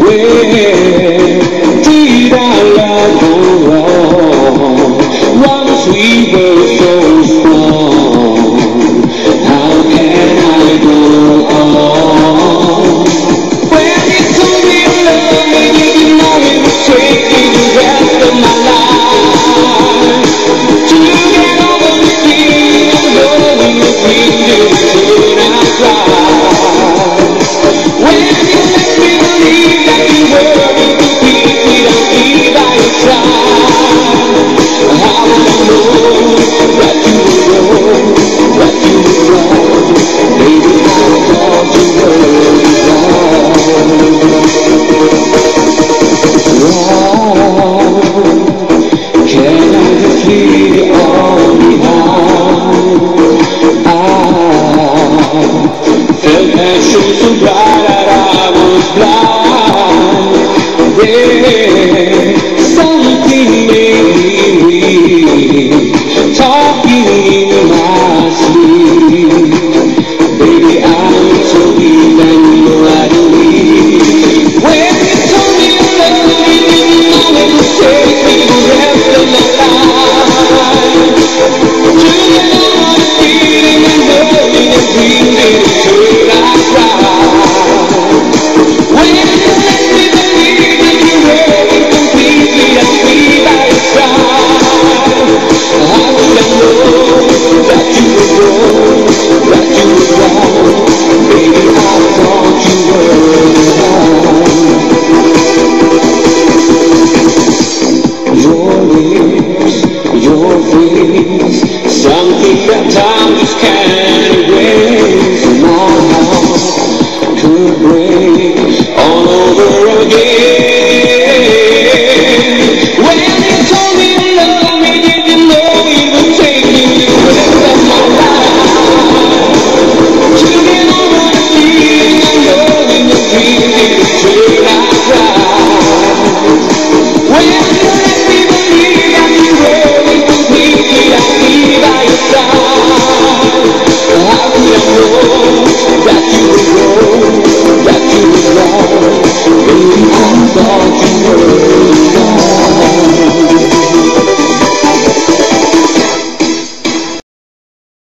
Where Yeah. moves, your face, Something that time just can't erase.